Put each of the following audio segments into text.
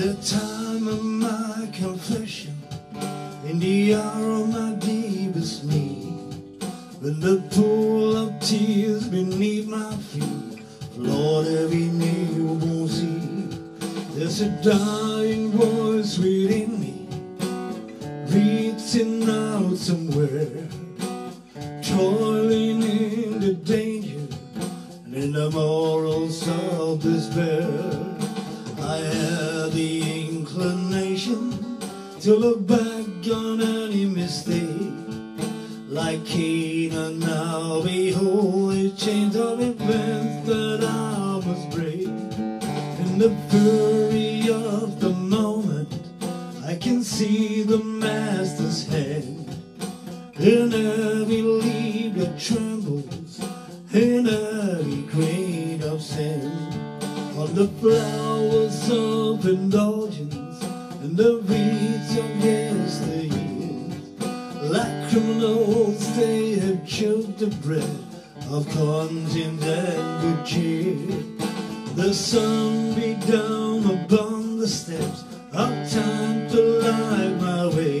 the time of my confession, in the hour of my deepest need, when the pool of tears beneath my feet, Lord, every knee will see. There's a dying voice within me, reaching out somewhere, toiling in the danger to look back on any mistake. Like Canaan now, behold the chains of events that I must break. In the fury of the moment, I can see the Master's hand. In every leaf that trembles, in every grain of sand on the flowers of indulgence the reeds of yesteryear. Like criminals, they have choked the bread of conscience and good cheer. The sun beat down upon the steps of time to light my way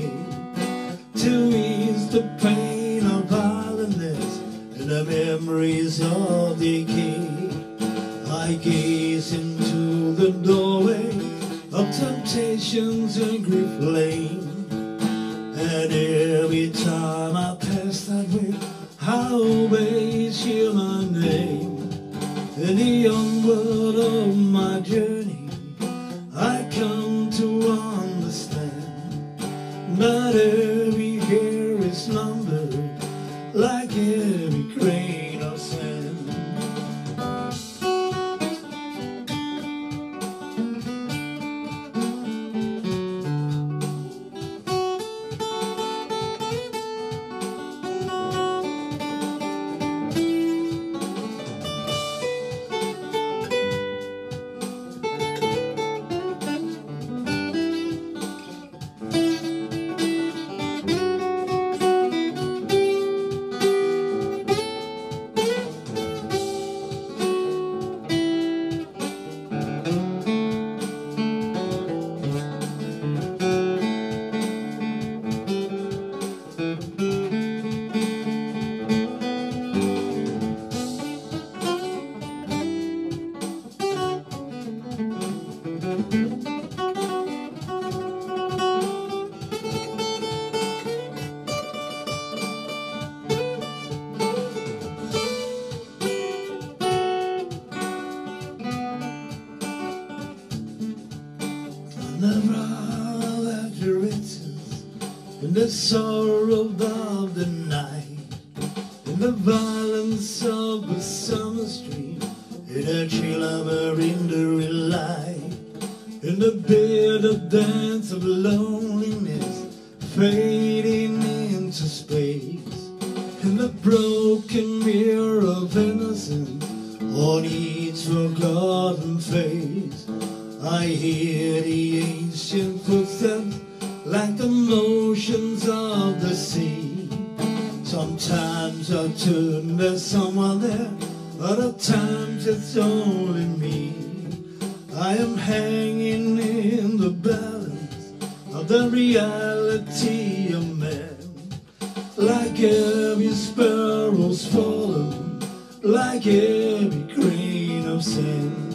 to ease the pain of violence and the memories of temptations and grief lane. And every time I pass that way, I always hear my name. In the onward of my journey, in the sorrow of the night, in the violence of a summer stream, in the chill of a wintry light, in the bitter dance of loneliness, fading into space, in the broken mirror of innocence, on each forgotten face. I hear the ancient footsteps like the motions sea. Sometimes I turn, there's someone there, other times it's only me. I am hanging in the balance of the reality of man. Like every sparrow's fallen, like every grain of sand.